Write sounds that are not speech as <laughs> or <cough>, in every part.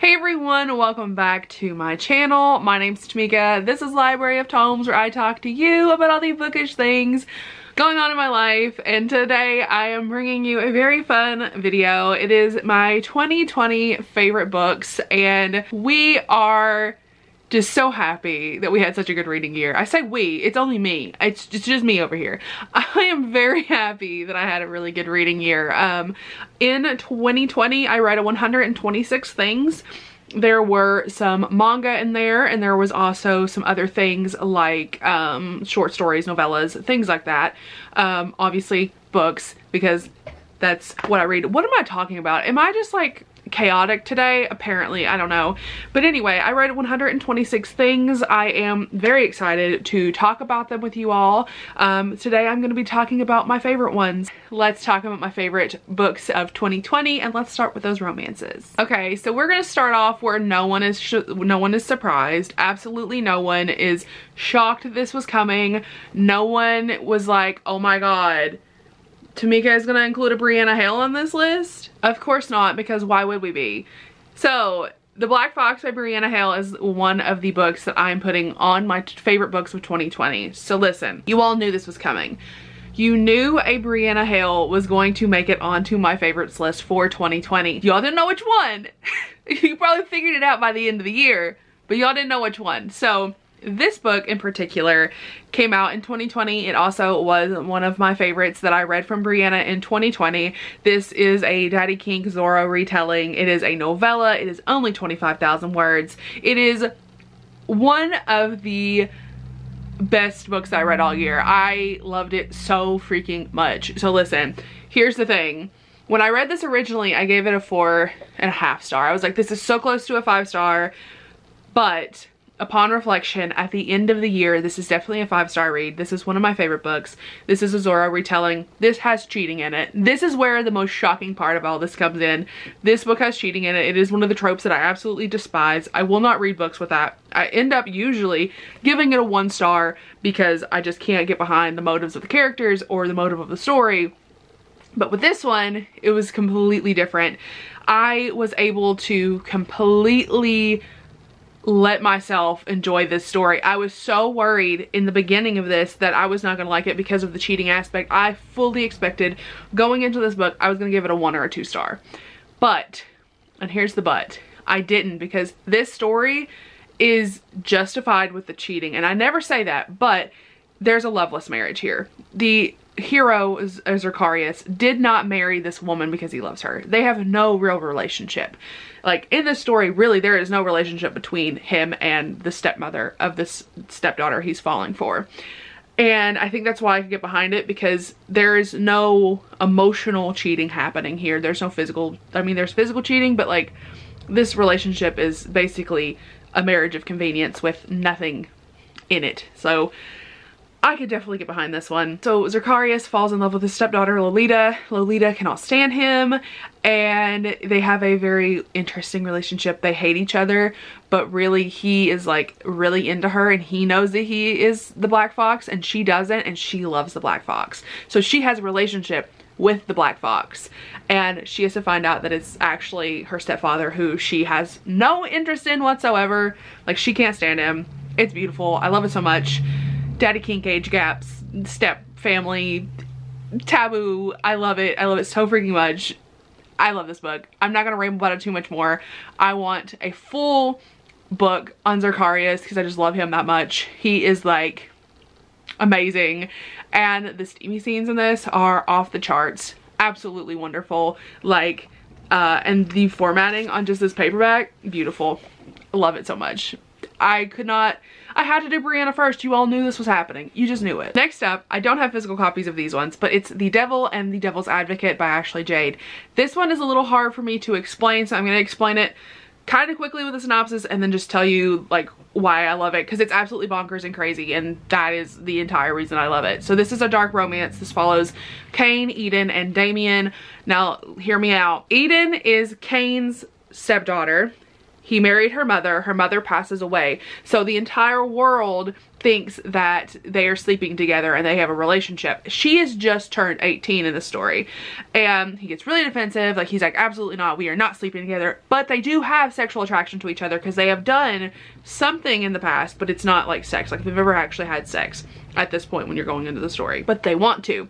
Hey everyone, welcome back to my channel. My name's Temecka. This is Library of Tomes where I talk to you about all the bookish things going on in my life and today I am bringing you a very fun video. It is my 2020 favorite books and we are just so happy that we had such a good reading year. I say we, it's only me. It's, just me over here. <laughs> I am very happy that I had a really good reading year. Um, in 2020, I read a 126 things. There were some manga in there and there was also some other things like um, short stories, novellas, things like that. Um, obviously books because that's what I read. What am I talking about? Am I just like chaotic today apparently i don't know. But anyway i read 126 things. I am very excited to talk about them with you all. Um, today i'm going to be talking about my favorite ones. Let's talk about my favorite books of 2020 and let's start with those romances. Okay so we're going to start off where no one is no one is surprised. Absolutely no one is shocked this was coming. No one was like oh my god Temecka is gonna include a Brianna Hale on this list? Of course not, because why would we be? So, The Black Fox by Brianna Hale is one of the books that I'm putting on my favorite books of 2020. So listen, you all knew this was coming. You knew a Brianna Hale was going to make it onto my favorites list for 2020. Y'all didn't know which one. <laughs> you probably figured it out by the end of the year, but y'all didn't know which one. So this book in particular came out in 2020. It also was one of my favorites that I read from Brianna in 2020. This is a Daddy Kink Zorro retelling. It is a novella. It is only 25,000 words. It is one of the best books I read all year. I loved it so freaking much. So listen, here's the thing. When I read this originally, I gave it a four and a half star. I was like, this is so close to a five star, but upon reflection, at the end of the year, this is definitely a five-star read. This is one of my favorite books. This is a Zorro retelling. This has cheating in it. This is where the most shocking part of all this comes in. This book has cheating in it. It is one of the tropes that I absolutely despise. I will not read books with that. I end up usually giving it a one star because I just can't get behind the motives of the characters or the motive of the story. But with this one, it was completely different. I was able to completely let myself enjoy this story. I was so worried in the beginning of this that I was not going to like it because of the cheating aspect. I fully expected going into this book, I was going to give it a one or a two star. But, and here's the but, I didn't because this story is justified with the cheating. And I never say that, but there's a loveless marriage here. The hero, Zacharias, did not marry this woman because he loves her. They have no real relationship. Like, in this story, really, there is no relationship between him and the stepmother of this stepdaughter he's falling for. And I think that's why I can get behind it because there is no emotional cheating happening here. There's no physical, I mean, there's physical cheating, but like, this relationship is basically a marriage of convenience with nothing in it. So I could definitely get behind this one. So Zacharias falls in love with his stepdaughter Lolita. Lolita cannot stand him and they have a very interesting relationship. They hate each other but really he is like really into her and he knows that he is the Black Fox and she doesn't and she loves the Black Fox. So she has a relationship with the Black Fox and she has to find out that it's actually her stepfather who she has no interest in whatsoever. Like she can't stand him. It's beautiful. I love it so much. Daddy Kink age gaps, step family, taboo. I love it. I love it so freaking much. I love this book. I'm not going to ramble about it too much more. I want a full book on Zacharias because I just love him that much. He is like amazing. And the steamy scenes in this are off the charts. Absolutely wonderful. Like, uh, and the formatting on just this paperback, beautiful. Love it so much. I could not, I had to do Brianna first. You all knew this was happening. You just knew it. Next up, I don't have physical copies of these ones, but it's The Devil and the Devil's Advocate by Ashley Jade. This one is a little hard for me to explain, so I'm going to explain it kind of quickly with a synopsis and then just tell you like why I love it because it's absolutely bonkers and crazy and that is the entire reason I love it. So this is a dark romance. This follows Cain, Eden, and Damien. Now hear me out. Eden is Cain's stepdaughter he married her mother. Her mother passes away. So the entire world thinks that they are sleeping together and they have a relationship. She has just turned 18 in the story. And he gets really defensive. Like he's like, absolutely not. We are not sleeping together. But they do have sexual attraction to each other because they have done something in the past, but it's not like sex. Like they've ever actually had sex at this point when you're going into the story. But they want to.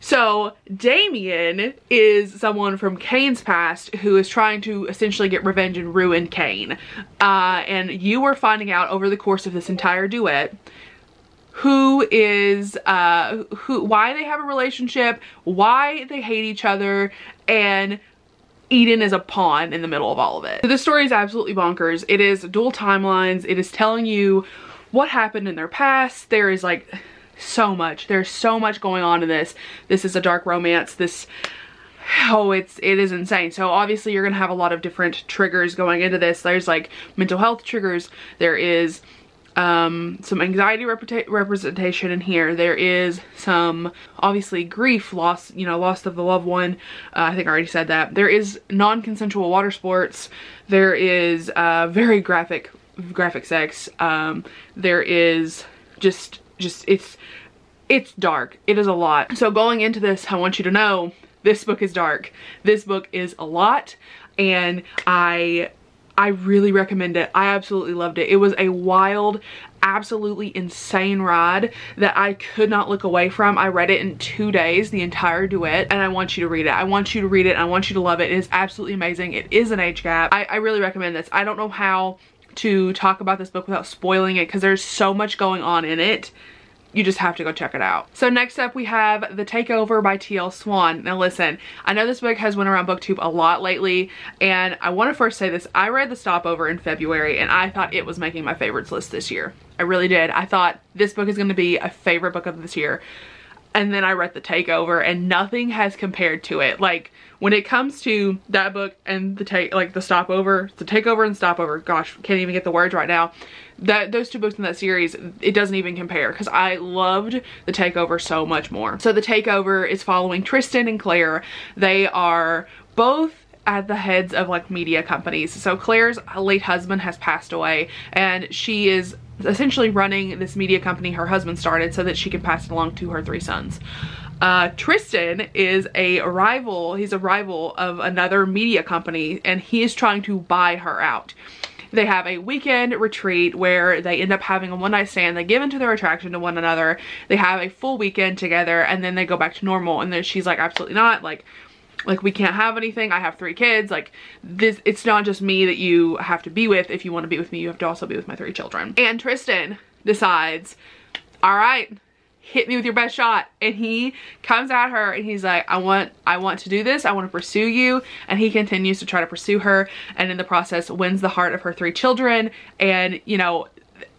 So Damien is someone from Cain's past who is trying to essentially get revenge and ruin Kane. Uh, and you are finding out over the course of this entire duet who is, uh, who, why they have a relationship, why they hate each other, and Eden is a pawn in the middle of all of it. So this story is absolutely bonkers. It is dual timelines. It is telling you what happened in their past. There is like so much. There's so much going on in this. This is a dark romance. This oh it's it is insane so obviously you're gonna have a lot of different triggers going into this there's like mental health triggers there is um, some anxiety representation in here. There is some, obviously, grief, loss, you know, loss of the loved one. Uh, I think I already said that. There is non-consensual water sports. There is uh, very graphic, graphic sex. Um, there is just just it's it's dark it is a lot so going into this i want you to know this book is dark this book is a lot and i i really recommend it i absolutely loved it it was a wild absolutely insane ride that I could not look away from. I read it in two days, the entire duet, and I want you to read it. I want you to read it. I want you to love it. It is absolutely amazing. It is an age gap. I, I really recommend this. I don't know how to talk about this book without spoiling it because there's so much going on in it you just have to go check it out. So next up we have The Takeover by T.L. Swan. Now listen, I know this book has went around booktube a lot lately and I want to first say this. I read The Stopover in February and I thought it was making my favorites list this year. I really did. I thought this book is going to be a favorite book of this year and then I read The Takeover and nothing has compared to it. Like when it comes to that book and the take like the stopover, the takeover and stopover, gosh, can't even get the words right now. That those two books in that series, it doesn't even compare because I loved the takeover so much more. So the takeover is following Tristan and Claire. They are both at the heads of like media companies. So Claire's late husband has passed away and she is essentially running this media company her husband started so that she can pass it along to her three sons. Uh, Tristan is a rival, he's a rival of another media company and he is trying to buy her out. They have a weekend retreat where they end up having a one night stand. They give into their attraction to one another. They have a full weekend together and then they go back to normal. And then she's like, absolutely not. Like, like we can't have anything i have three kids like this it's not just me that you have to be with if you want to be with me you have to also be with my three children and tristan decides all right hit me with your best shot. And he comes at her and he's like i want i want to do this. I want to pursue you. And he continues to try to pursue her. And in the process wins the heart of her three children. And you know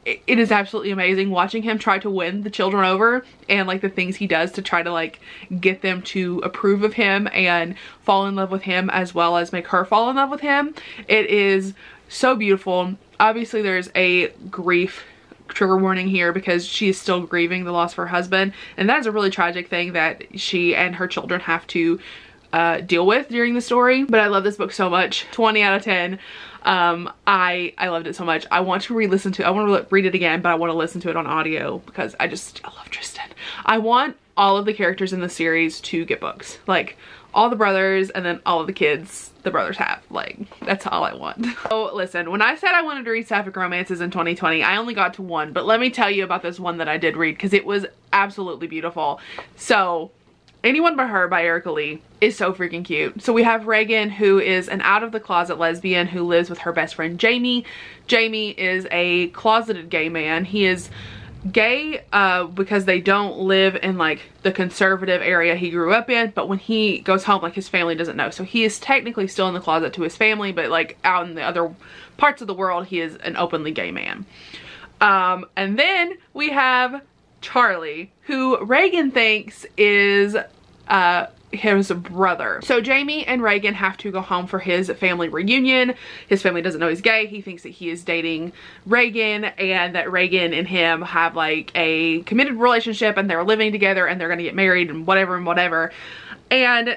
it is absolutely amazing watching him try to win the children over and like the things he does to try to like get them to approve of him and fall in love with him as well as make her fall in love with him. It is so beautiful. Obviously there's a grief trigger warning here because she is still grieving the loss of her husband and that is a really tragic thing that she and her children have to uh, deal with during the story. But I love this book so much. 20 out of 10. Um, I, I loved it so much. I want to re-listen to I want to read it again, but I want to listen to it on audio because I just, I love Tristan. I want all of the characters in the series to get books. Like, all the brothers and then all of the kids the brothers have. Like, that's all I want. <laughs> So listen, when I said I wanted to read sapphic romances in 2020, I only got to one, but let me tell you about this one that I did read because it was absolutely beautiful. So Anyone But Her by Erica Lee is so freaking cute. So we have Reagan who is an out of the closet lesbian who lives with her best friend Jamie. Jamie is a closeted gay man. He is gay uh, because they don't live in like the conservative area he grew up in but when he goes home like his family doesn't know. So he is technically still in the closet to his family but like out in the other parts of the world he is an openly gay man. Um, and then we have Charlie, who Reagan thinks is uh, his brother. So Jamie and Reagan have to go home for his family reunion. His family doesn't know he's gay. He thinks that he is dating Reagan and that Reagan and him have like a committed relationship and they're living together and they're gonna get married and whatever and whatever. And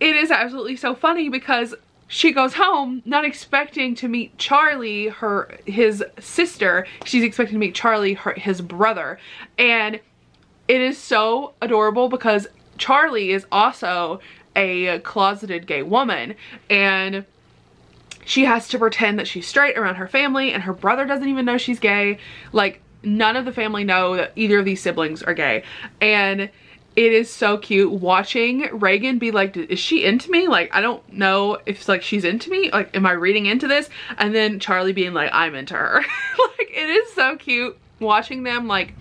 it is absolutely so funny because she goes home not expecting to meet Charlie, her his sister. She's expecting to meet Charlie, her, his brother. And it is so adorable because Charlie is also a closeted gay woman and she has to pretend that she's straight around her family and her brother doesn't even know she's gay. Like none of the family know that either of these siblings are gay. And it is so cute watching Reagan be like, is she into me? Like, I don't know if like she's into me. Like, am I reading into this? And then Charlie being like, I'm into her. <laughs> like, it is so cute watching them like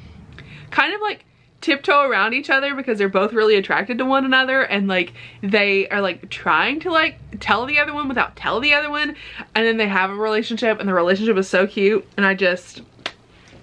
kind of like tiptoe around each other because they're both really attracted to one another and like they are like trying to like tell the other one without tell the other one and then they have a relationship and the relationship is so cute and I just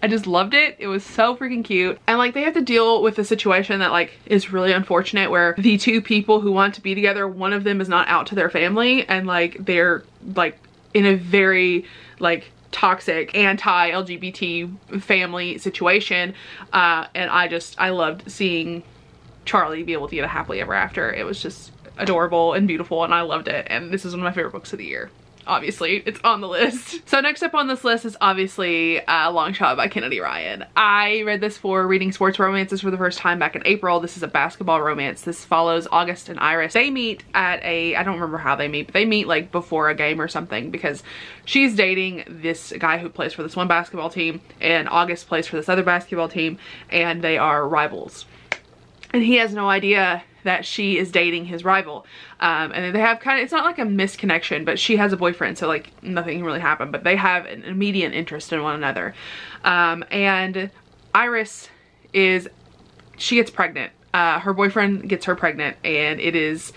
I just loved it. It was so freaking cute. And like they have to deal with a situation that like is really unfortunate where the two people who want to be together, one of them is not out to their family and like they're like in a very like toxic anti-LGBT family situation. Uh, and I just, I loved seeing Charlie be able to get a happily ever after. It was just adorable and beautiful and I loved it. And this is one of my favorite books of the year obviously it's on the list. <laughs> So next up on this list is obviously uh, Long Shot by Kennedy Ryan. I read this for reading sports romances for the first time back in April. This is a basketball romance. This follows August and Iris. They meet at a, I don't remember how they meet, but they meet like before a game or something because she's dating this guy who plays for this one basketball team and August plays for this other basketball team and they are rivals. And he has no idea that she is dating his rival. Um, and they have kind of, it's not like a misconnection, but she has a boyfriend, so like nothing really happen, but they have an immediate interest in one another. Um, and Iris is, she gets pregnant. Uh, her boyfriend gets her pregnant and it is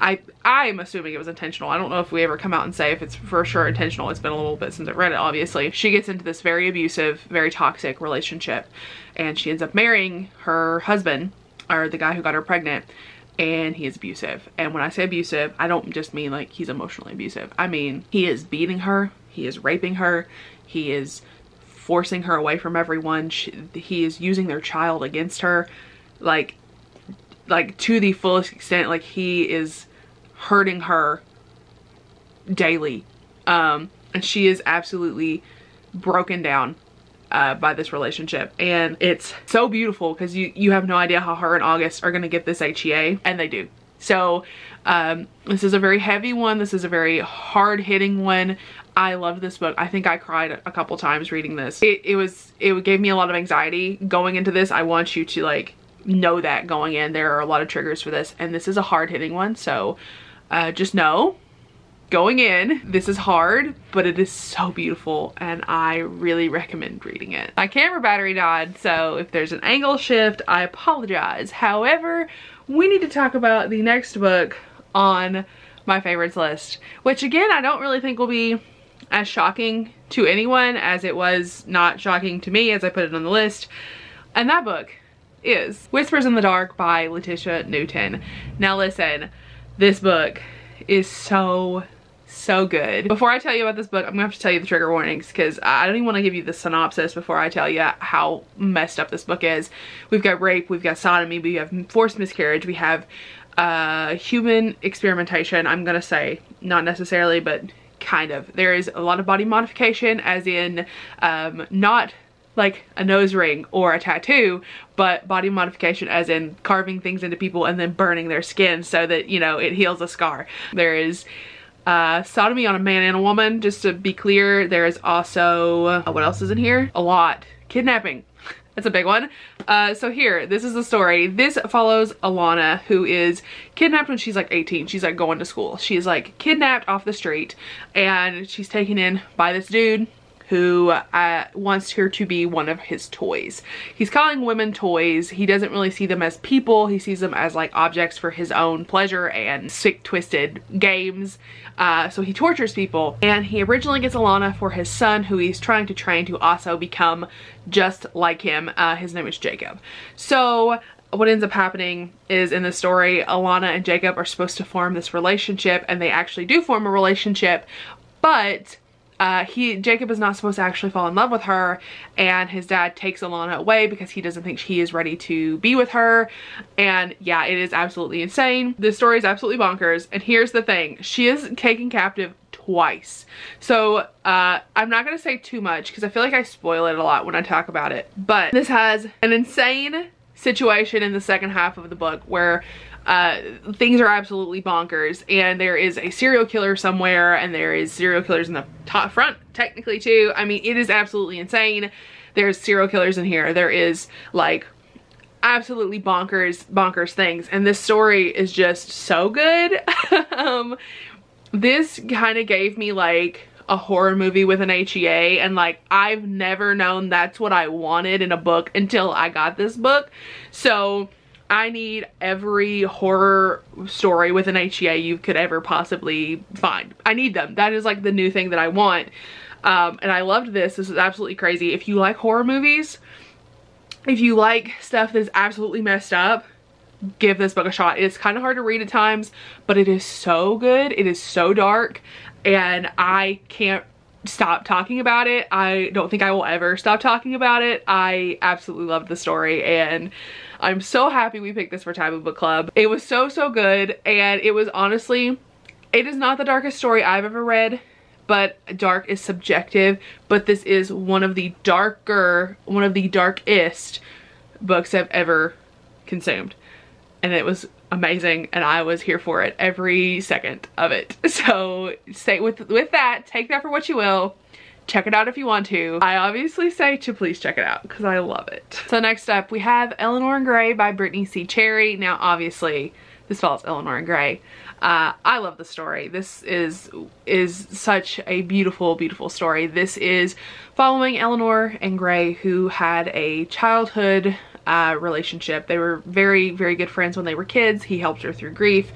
I, I'm assuming it was intentional. I don't know if we ever come out and say if it's for sure intentional. It's been a little bit since I read it, obviously. She gets into this very abusive, very toxic relationship and she ends up marrying her husband or the guy who got her pregnant and he is abusive. And when I say abusive, I don't just mean like he's emotionally abusive. I mean, he is beating her, he is raping her, he is forcing her away from everyone. She, he is using their child against her like like to the fullest extent like he is hurting her daily. Um and she is absolutely broken down uh, by this relationship. And it's so beautiful because you you have no idea how her and August are gonna get this HEA and they do. So um, this is a very heavy one. This is a very hard-hitting one. I love this book. I think I cried a couple times reading this. It, it was it gave me a lot of anxiety going into this. I want you to like know that going in. There are a lot of triggers for this and this is a hard-hitting one. So uh, just know going in. This is hard, but it is so beautiful and I really recommend reading it. My camera battery died, so if there's an angle shift, I apologize. However, we need to talk about the next book on my favorites list, which again, I don't really think will be as shocking to anyone as it was not shocking to me as I put it on the list. And that book is Whispers in the Dark by Leteisha Newton. Now listen, this book is so so good. Before I tell you about this book, I'm gonna have to tell you the trigger warnings because I don't even want to give you the synopsis before I tell you how messed up this book is. We've got rape, we've got sodomy, we have forced miscarriage, we have uh, human experimentation, I'm gonna say. Not necessarily, but kind of. There is a lot of body modification as in um, not like a nose ring or a tattoo, but body modification as in carving things into people and then burning their skin so that, you know, it heals a scar. There is uh, sodomy on a man and a woman, just to be clear. There is also, uh, what else is in here? A lot. Kidnapping. <laughs> That's a big one. Uh, so here, this is the story. This follows Alana, who is kidnapped when she's like 18. She's like going to school. She's like kidnapped off the street and she's taken in by this dude who uh, wants her to be one of his toys. He's calling women toys. He doesn't really see them as people. He sees them as like objects for his own pleasure and sick twisted games. Uh, so he tortures people and he originally gets Alana for his son who he's trying to train to also become just like him. Uh, his name is Jacob. So what ends up happening is in the story, Alana and Jacob are supposed to form this relationship and they actually do form a relationship, but uh, he Jacob is not supposed to actually fall in love with her and his dad takes Alana away because he doesn't think he is ready to be with her. And yeah it is absolutely insane. This story is absolutely bonkers and here's the thing. She is taken captive twice. So uh, I'm not gonna say too much because I feel like I spoil it a lot when I talk about it but this has an insane situation in the second half of the book where uh, things are absolutely bonkers and there is a serial killer somewhere and there is serial killers in the top front technically too. I mean, it is absolutely insane. There's serial killers in here. There is like absolutely bonkers, bonkers things. And this story is just so good. <laughs> um, this kind of gave me like a horror movie with an HEA and like I've never known that's what I wanted in a book until I got this book. So I need every horror story with an HEA you could ever possibly find. I need them. That is like the new thing that I want. Um, and I loved this. This is absolutely crazy. If you like horror movies, if you like stuff that's absolutely messed up, give this book a shot. It's kind of hard to read at times, but it is so good. It is so dark and I can't stop talking about it. I don't think I will ever stop talking about it. I absolutely loved the story and I'm so happy we picked this for Taboo Book Club. It was so, so good and it was honestly, it is not the darkest story I've ever read but dark is subjective but this is one of the darker, one of the darkest books I've ever consumed and it was amazing and I was here for it every second of it. <laughs> So say with with that, take that for what you will. Check it out if you want to. I obviously say to please check it out because I love it. So next up we have Eleanor and Grey by Brittany C. Cherry. Now obviously this follows Eleanor and Grey. Uh, I love the story. This is is such a beautiful, beautiful story. This is following Eleanor and Grey who had a childhood uh, relationship. They were very, very good friends when they were kids. He helped her through grief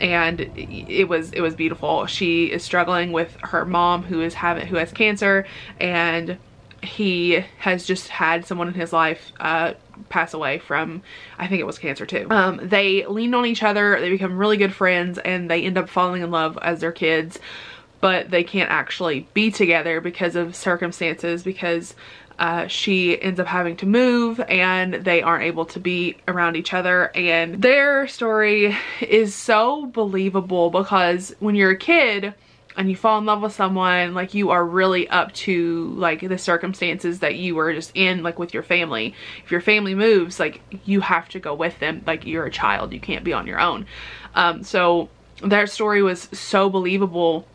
and it was it was beautiful. She is struggling with her mom who is having who has cancer and he has just had someone in his life uh, pass away from, I think it was cancer too. Um, they lean on each other, they become really good friends, and they end up falling in love as their kids, but they can't actually be together because of circumstances, because uh, she ends up having to move and they aren't able to be around each other. And their story is so believable because when you're a kid and you fall in love with someone like you are really up to like the circumstances that you were just in like with your family. If your family moves like you have to go with them. Like you're a child. You can't be on your own. Um, so their story was so believable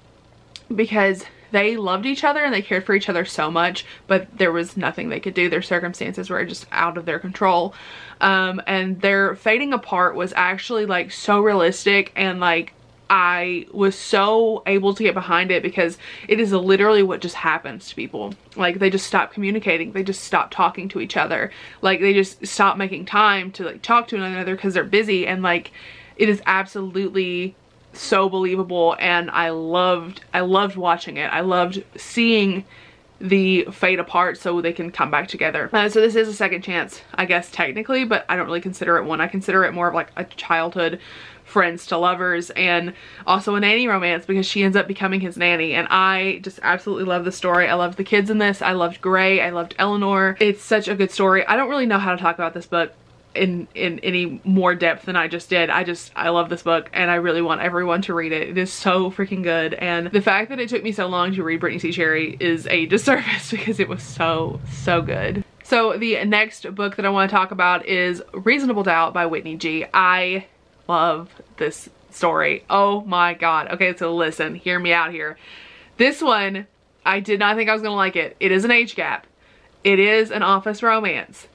because they loved each other and they cared for each other so much, but there was nothing they could do. Their circumstances were just out of their control. Um, and their fading apart was actually like so realistic and like I was so able to get behind it because it is literally what just happens to people. Like they just stop communicating. They just stop talking to each other. Like they just stop making time to like talk to one another because they're busy and like it is absolutely so believable and I loved I loved watching it. I loved seeing the fade apart so they can come back together. Uh, so this is a second chance, I guess technically, but I don't really consider it one. I consider it more of like a childhood friends to lovers and also a nanny romance because she ends up becoming his nanny and I just absolutely love the story. I loved the kids in this. I loved Grey. I loved Eleanor. It's such a good story. I don't really know how to talk about this book in in any more depth than I just did. I just I love this book and I really want everyone to read it. It is so freaking good and the fact that it took me so long to read Brittany C. Cherry is a <laughs> disservice because it was so so good. So the next book that I want to talk about is Reasonable Doubt by Whitney G. I love this story. Oh my god. Okay, so listen, hear me out here. This one, I did not think I was gonna like it. It is an age gap. It is an office romance.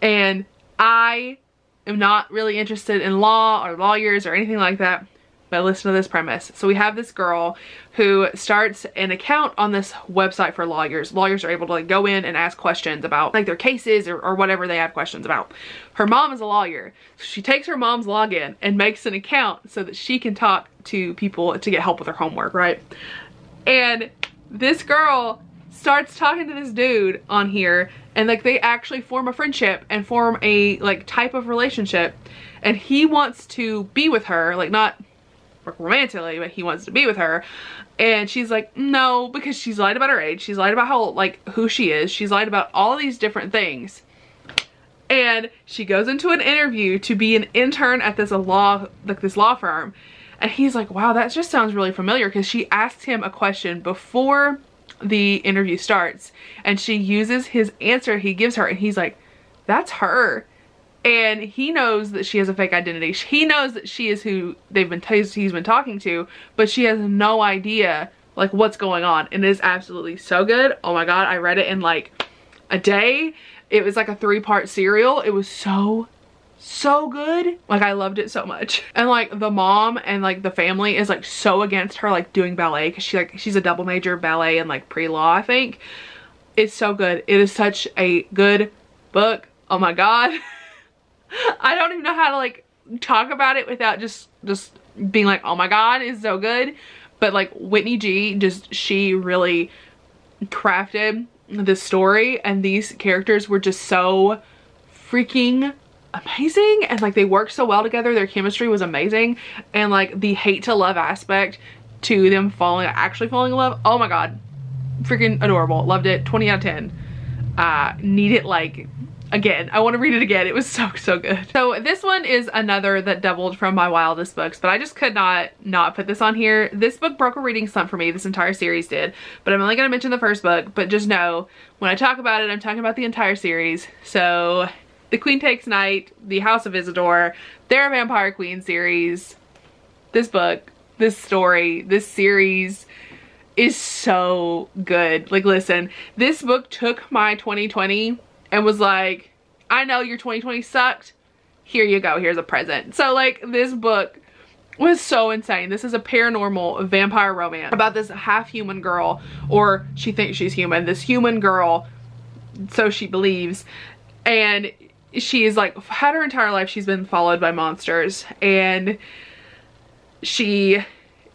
And I am not really interested in law or lawyers or anything like that, but listen to this premise. So we have this girl who starts an account on this website for lawyers. Lawyers are able to like go in and ask questions about like their cases or, or whatever they have questions about. Her mom is a lawyer. So she takes her mom's login and makes an account so that she can talk to people to get help with her homework, right? And this girl starts talking to this dude on here and like they actually form a friendship and form a like type of relationship and he wants to be with her like not romantically but he wants to be with her And she's like, no, because she's lied about her age. She's lied about how, like, who she is. She's lied about all these different things. And she goes into an interview to be an intern at this a law, like this law firm. And he's like, wow, that just sounds really familiar because she asked him a question before the interview starts and she uses his answer he gives her and he's like, that's her. And he knows that she has a fake identity. He knows that she is who they've been he's been talking to, but she has no idea like what's going on. And it is absolutely so good. Oh my god, I read it in like a day. It was like a three part serial. It was so so good. Like I loved it so much. And like the mom and like the family is like so against her like doing ballet because she like she's a double major ballet and like pre-law I think. It's so good. It is such a good book. Oh my god. <laughs> I don't even know how to like talk about it without just just being like oh my god it's so good. But like Whitney G just she really crafted this story and these characters were just so freaking amazing and like they worked so well together. Their chemistry was amazing and like the hate to love aspect to them falling actually falling in love oh my god. Freaking adorable. Loved it. 20 out of 10 uh need it like again. I want to read it again. It was so so good. So this one is another that doubled from my wildest books but i just could not not put this on here. This book broke a reading slump for me. This entire series did. But i'm only going to mention the first book but just know when i talk about it i'm talking about the entire series. So the Queen Takes Knights, The House of Isidore, their Vampire Queen series, this book, this story, this series is so good. Like listen, this book took my 2020 and was like, I know your 2020 sucked. Here you go, here's a present. So like this book was so insane. This is a paranormal vampire romance about this half human girl, or she thinks she's human, this human girl, so she believes, and she's like had her entire life she's been followed by monsters and she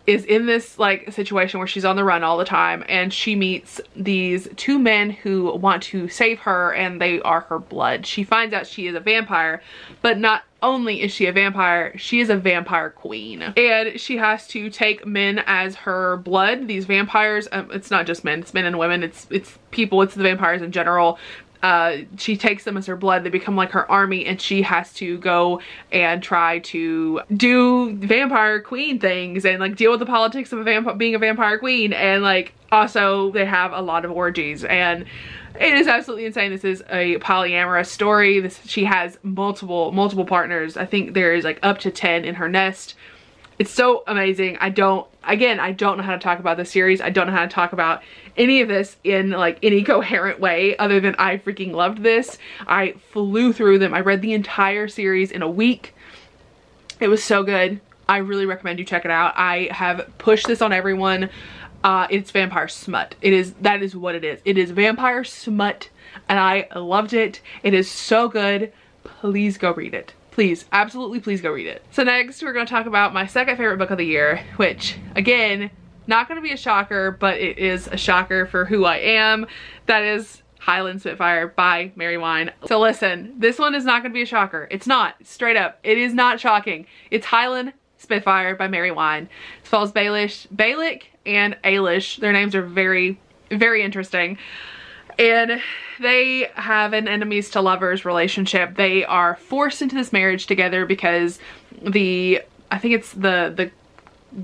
is in this like situation where she's on the run all the time and she meets these two men who want to save her and they are her blood. She finds out she is a vampire, but not only is she a vampire, she is a vampire queen. And she has to take men as her blood. These vampires, um, it's not just men, it's men and women, it's it's people, it's the vampires in general uh, she takes them as her blood. They become like her army and she has to go and try to do vampire queen things and like deal with the politics of a being a vampire queen. And like also they have a lot of orgies and it is absolutely insane. This is a polyamorous story. This She has multiple, multiple partners. I think there is like up to 10 in her nest. It's so amazing. I don't, again, I don't know how to talk about this series. I don't know how to talk about any of this in like any <laughs> coherent way other than I freaking loved this. I flew through them. I read the entire series in a week. It was so good. I really recommend you check it out. I have pushed this on everyone. Uh, it's vampire smut. It is, that is what it is. It is vampire smut and I loved it. It is so good. Please go read it please, absolutely please go read it. So next we're gonna talk about my second favorite book of the year, which again, not gonna be a shocker, but it is a shocker for who I am. That is Highland Spitfire by Mary Wine. So listen, this one is not gonna be a shocker. It's not, straight up. It is not shocking. It's Highland Spitfire by Mary Wine. It follows Baelish, Baelic and Ailish. Their names are very, very interesting and they have an enemies to lovers relationship. They are forced into this marriage together because the, I think it's the, the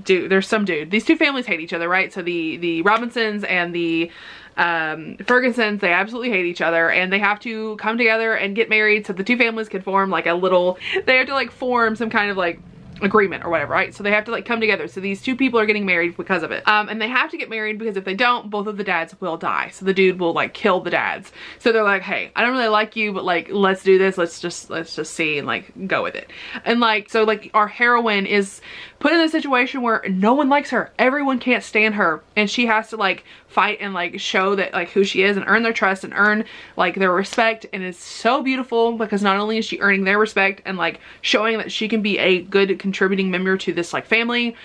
dude, there's some dude. These two families hate each other, right? So the, the Robinsons and the um, Fergusons, they absolutely hate each other and they have to come together and get married so the two families can form like a little, they have to like form some kind of like agreement or whatever, right? So they have to like come together. So these two people are getting married because of it. Um, and they have to get married because if they don't, both of the dads will die. So the dude will like kill the dads. So they're like, hey, I don't really like you, but like, let's do this. Let's just, let's just see and like go with it. And like, so like our heroine is put in a situation where no one likes her. Everyone can't stand her. And she has to like fight and like show that like who she is and earn their trust and earn like their respect. And it's so beautiful because not only is she earning their respect and like showing that she can be a good contributing member to this like family,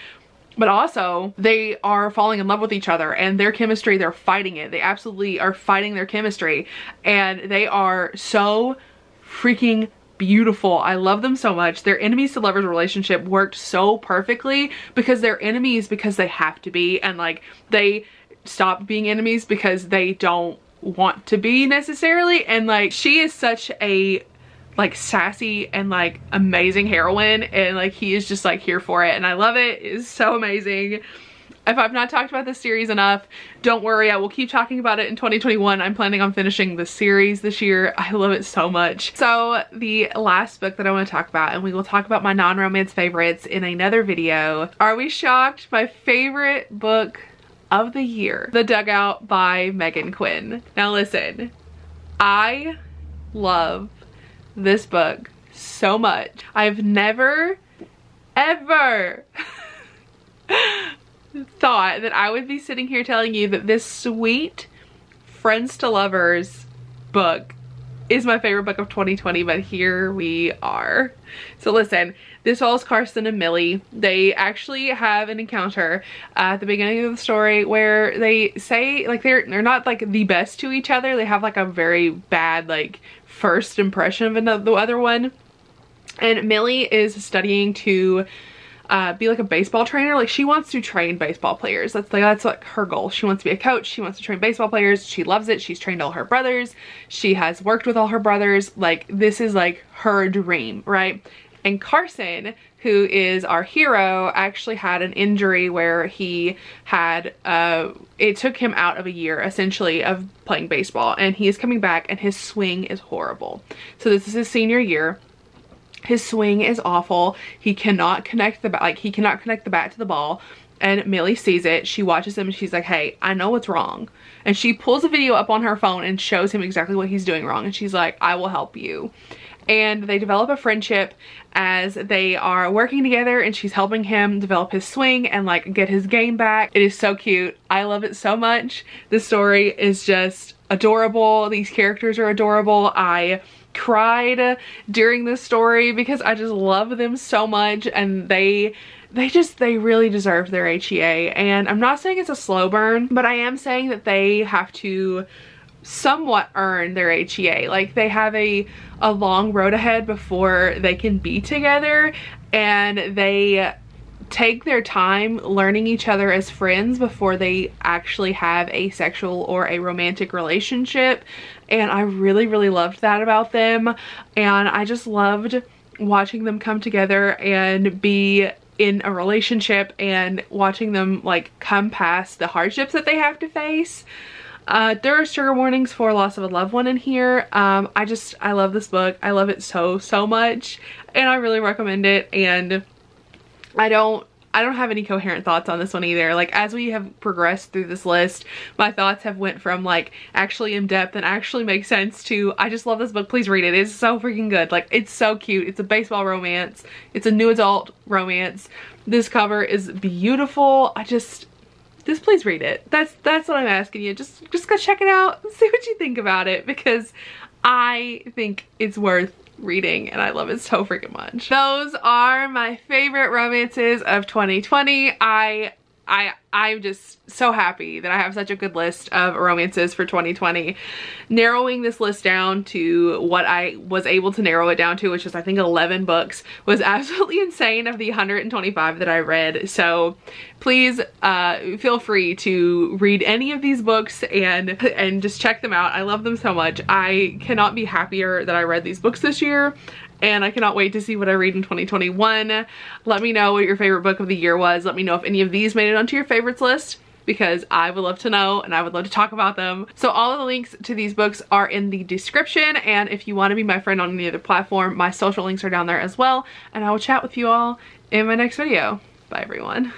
but also they are falling in love with each other and their chemistry, they're fighting it. They absolutely are fighting their chemistry and they are so freaking beautiful. I love them so much. Their enemies to lovers relationship worked so perfectly because they're enemies because they have to be and like they stop being enemies because they don't want to be necessarily and like she is such a like sassy and like amazing heroine and like he is just like here for it and I love it. It's so amazing. If I've not talked about this series enough, don't worry, I will keep talking about it in 2021. I'm planning on finishing the series this year. I love it so much. So the last book that I want to talk about, and we will talk about my non-romance favorites in another video. Are we shocked? My favorite book of the year, The Dugout by Meghan Quinn. Now listen, I love this book so much. I've never, ever <laughs> thought that I would be sitting here telling you that this sweet Friends to Lovers book is my favorite book of 2020, but here we are. So listen, this follows Carson and Millie. They actually have an encounter at the beginning of the story where they say like they're they're not like the best to each other. They have like a very bad like first impression of another, the other one. And Millie is studying to uh, be like a baseball trainer. Like she wants to train baseball players. That's like, that's like her goal. She wants to be a coach. She wants to train baseball players. She loves it. She's trained all her brothers. She has worked with all her brothers. Like this is like her dream, right? And Carson, who is our hero, actually had an injury where he had, uh, it took him out of a year essentially of playing baseball and he is coming back and his swing is horrible. So this is his senior year his swing is awful. He cannot connect the like he cannot connect the bat to the ball. And Millie sees it. She watches him and she's like, hey, I know what's wrong. And she pulls a video up on her phone and shows him exactly what he's doing wrong. And she's like, I will help you. And they develop a friendship as they are working together and she's helping him develop his swing and like get his game back. It is so cute. I love it so much. The story is just adorable. These characters are adorable. I cried during this story because I just love them so much and they they just they really deserve their HEA and I'm not saying it's a slow burn but I am saying that they have to somewhat earn their HEA like they have a a long road ahead before they can be together and they take their time learning each other as friends before they actually have a sexual or a romantic relationship and I really really loved that about them and I just loved watching them come together and be in a relationship and watching them like come past the hardships that they have to face. Uh, there are trigger warnings for loss of a loved one in here. Um, I just, I love this book. I love it so, so much and I really recommend it and I don't I don't have any coherent thoughts on this one either. Like as we have progressed through this list, my thoughts have went from like actually in depth and actually makes sense to I just love this book. Please read it. It's so freaking good. Like it's so cute. It's a baseball romance. It's a new adult romance. This cover is beautiful. I just just please read it. That's that's what I'm asking you. Just just go check it out and <laughs> see what you think about it because I think it's worth reading and I love it so freaking much. Those are my favorite romances of 2020. I I, I'm just so happy that I have such a good list of romances for 2020. Narrowing this list down to what I was able to narrow it down to, which is I think 11 books, was <laughs> absolutely insane of the 125 that I read. So please uh, feel free to read any of these books and, and just check them out. I love them so much. I cannot be happier that I read these books this year and I cannot wait to see what I read in 2021. Let me know what your favorite book of the year was. Let me know if any of these made it onto your favorites list because I would love to know and I would love to talk about them. So all of the links to these books are in the description and if you want to be my friend on any other platform, my social links are down there as well and I will chat with you all in my next video. Bye everyone.